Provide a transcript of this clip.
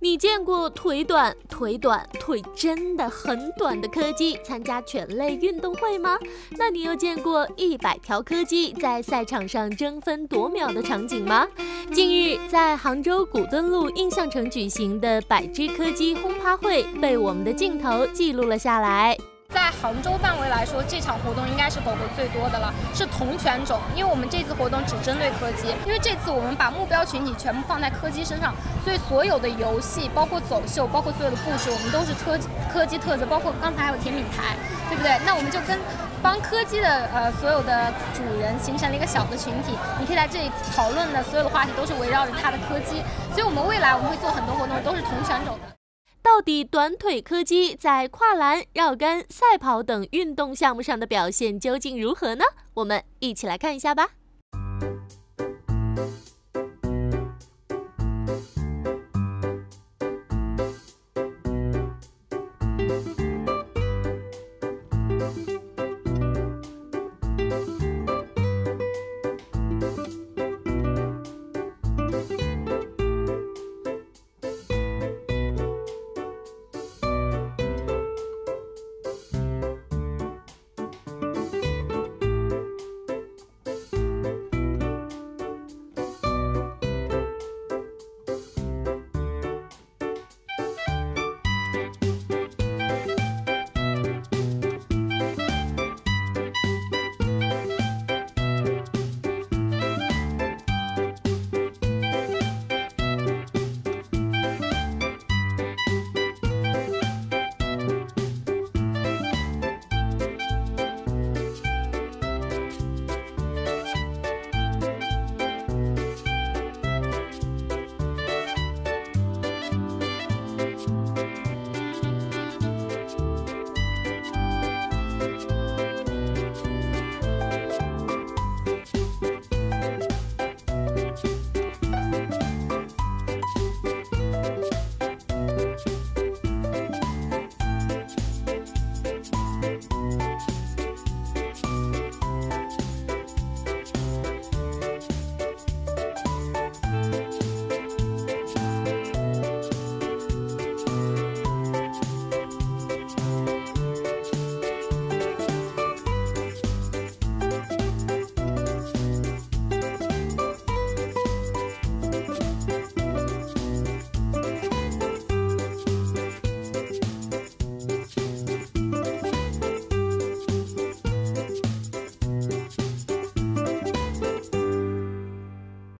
你见过腿短、腿短、腿真的很短的柯基参加犬类运动会吗？那你又见过一百条柯基在赛场上争分夺秒的场景吗？近日，在杭州古墩路印象城举行的百只柯基轰趴会，被我们的镜头记录了下来。在杭州范围来说，这场活动应该是狗狗最多的了，是同犬种。因为我们这次活动只针对柯基，因为这次我们把目标群体全部放在柯基身上，所以所有的游戏，包括走秀，包括所有的故事，我们都是柯柯基特色，包括刚才还有甜品台，对不对？那我们就跟帮柯基的呃所有的主人形成了一个小的群体，你可以在这里讨论的所有的话题都是围绕着它的柯基，所以我们未来我们会做很多活动，都是同犬种的。到底短腿柯基在跨栏绕杆赛跑等运动项目上的表现究竟如何呢？我们一起来看一下吧。